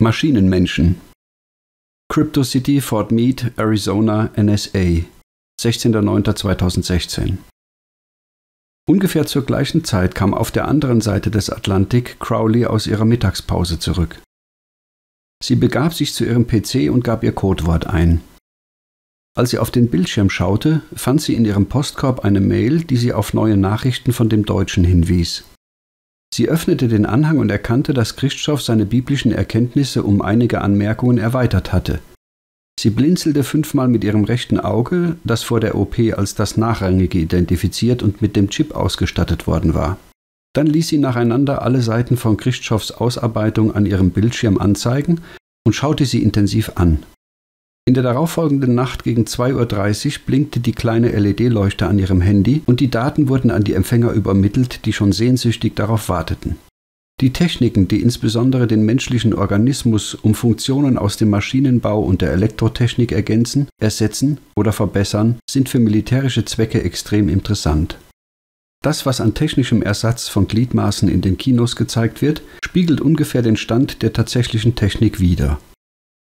Maschinenmenschen. Crypto City, Fort Meade, Arizona, NSA, 16.09.2016. Ungefähr zur gleichen Zeit kam auf der anderen Seite des Atlantik Crowley aus ihrer Mittagspause zurück. Sie begab sich zu ihrem PC und gab ihr Codewort ein. Als sie auf den Bildschirm schaute, fand sie in ihrem Postkorb eine Mail, die sie auf neue Nachrichten von dem Deutschen hinwies. Sie öffnete den Anhang und erkannte, dass Christoph seine biblischen Erkenntnisse um einige Anmerkungen erweitert hatte. Sie blinzelte fünfmal mit ihrem rechten Auge, das vor der OP als das Nachrangige identifiziert und mit dem Chip ausgestattet worden war. Dann ließ sie nacheinander alle Seiten von Christophs Ausarbeitung an ihrem Bildschirm anzeigen und schaute sie intensiv an. In der darauffolgenden Nacht gegen 2.30 Uhr blinkte die kleine LED-Leuchte an ihrem Handy und die Daten wurden an die Empfänger übermittelt, die schon sehnsüchtig darauf warteten. Die Techniken, die insbesondere den menschlichen Organismus um Funktionen aus dem Maschinenbau und der Elektrotechnik ergänzen, ersetzen oder verbessern, sind für militärische Zwecke extrem interessant. Das, was an technischem Ersatz von Gliedmaßen in den Kinos gezeigt wird, spiegelt ungefähr den Stand der tatsächlichen Technik wider.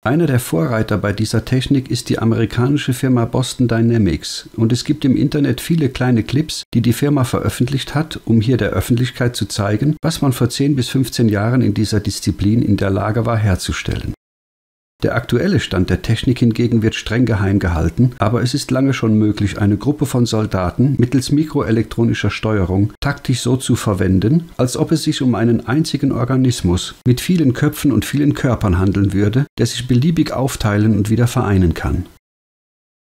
Einer der Vorreiter bei dieser Technik ist die amerikanische Firma Boston Dynamics und es gibt im Internet viele kleine Clips, die die Firma veröffentlicht hat, um hier der Öffentlichkeit zu zeigen, was man vor 10 bis 15 Jahren in dieser Disziplin in der Lage war herzustellen. Der aktuelle Stand der Technik hingegen wird streng geheim gehalten, aber es ist lange schon möglich, eine Gruppe von Soldaten mittels mikroelektronischer Steuerung taktisch so zu verwenden, als ob es sich um einen einzigen Organismus mit vielen Köpfen und vielen Körpern handeln würde, der sich beliebig aufteilen und wieder vereinen kann.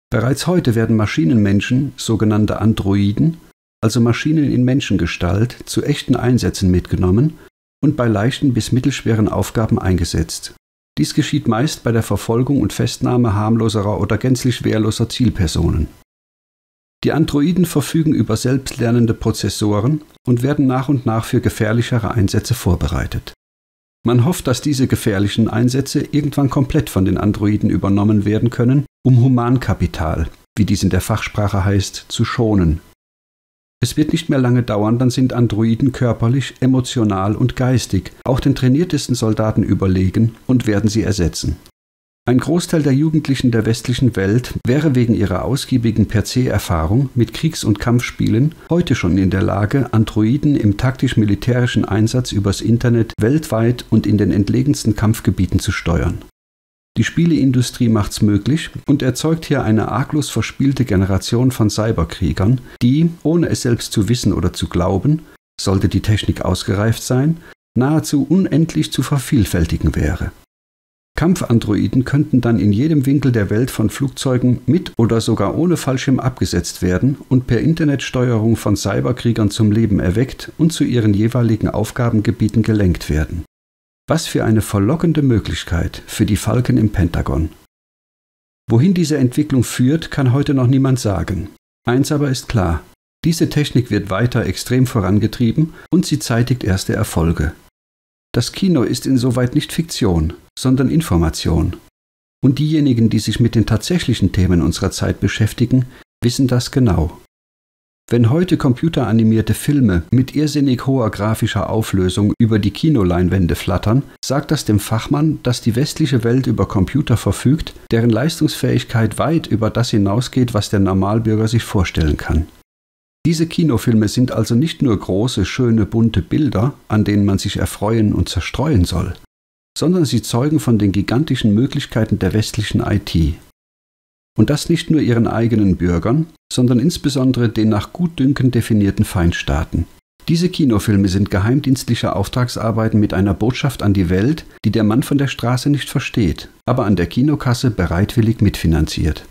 Bereits heute werden Maschinenmenschen, sogenannte Androiden, also Maschinen in Menschengestalt, zu echten Einsätzen mitgenommen und bei leichten bis mittelschweren Aufgaben eingesetzt. Dies geschieht meist bei der Verfolgung und Festnahme harmloserer oder gänzlich wehrloser Zielpersonen. Die Androiden verfügen über selbstlernende Prozessoren und werden nach und nach für gefährlichere Einsätze vorbereitet. Man hofft, dass diese gefährlichen Einsätze irgendwann komplett von den Androiden übernommen werden können, um Humankapital, wie dies in der Fachsprache heißt, zu schonen es wird nicht mehr lange dauern, dann sind Androiden körperlich, emotional und geistig auch den trainiertesten Soldaten überlegen und werden sie ersetzen. Ein Großteil der Jugendlichen der westlichen Welt wäre wegen ihrer ausgiebigen Per-C-Erfahrung mit Kriegs- und Kampfspielen heute schon in der Lage, Androiden im taktisch-militärischen Einsatz übers Internet weltweit und in den entlegensten Kampfgebieten zu steuern. Die Spieleindustrie macht's möglich und erzeugt hier eine arglos verspielte Generation von Cyberkriegern, die, ohne es selbst zu wissen oder zu glauben, sollte die Technik ausgereift sein, nahezu unendlich zu vervielfältigen wäre. Kampfandroiden könnten dann in jedem Winkel der Welt von Flugzeugen mit oder sogar ohne Fallschirm abgesetzt werden und per Internetsteuerung von Cyberkriegern zum Leben erweckt und zu ihren jeweiligen Aufgabengebieten gelenkt werden. Was für eine verlockende Möglichkeit für die Falken im Pentagon. Wohin diese Entwicklung führt, kann heute noch niemand sagen. Eins aber ist klar, diese Technik wird weiter extrem vorangetrieben und sie zeitigt erste Erfolge. Das Kino ist insoweit nicht Fiktion, sondern Information. Und diejenigen, die sich mit den tatsächlichen Themen unserer Zeit beschäftigen, wissen das genau. Wenn heute computeranimierte Filme mit irrsinnig hoher grafischer Auflösung über die Kinoleinwände flattern, sagt das dem Fachmann, dass die westliche Welt über Computer verfügt, deren Leistungsfähigkeit weit über das hinausgeht, was der Normalbürger sich vorstellen kann. Diese Kinofilme sind also nicht nur große, schöne, bunte Bilder, an denen man sich erfreuen und zerstreuen soll, sondern sie zeugen von den gigantischen Möglichkeiten der westlichen IT. Und das nicht nur ihren eigenen Bürgern, sondern insbesondere den nach Gutdünken definierten Feindstaaten. Diese Kinofilme sind geheimdienstliche Auftragsarbeiten mit einer Botschaft an die Welt, die der Mann von der Straße nicht versteht, aber an der Kinokasse bereitwillig mitfinanziert.